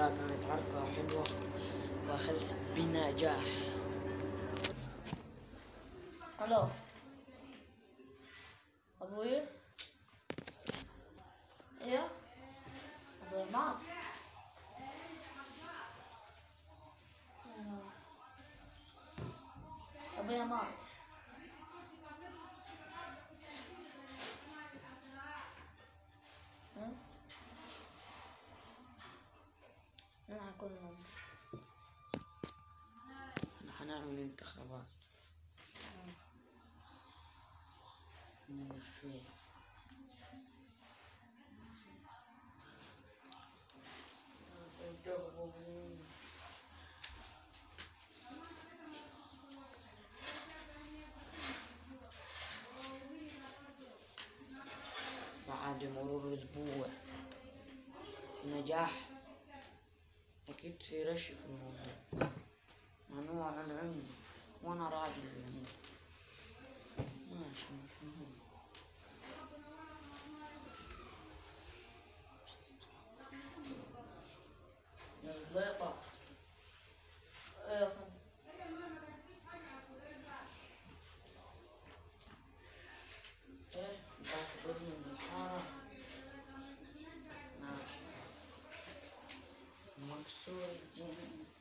لا كانت حركة حلوة وخلصت بنجاح. ألو. أبوي. أيوه أبوي مات أبوي مات إحنا حنعمل انتخابات نشوف. بعد مرور أسبوع. نجاح. أكيد في رش في الموضوع. وأنا راجل يعني. ماشي مش مهم يا صديقة. إيه مكسور الجنين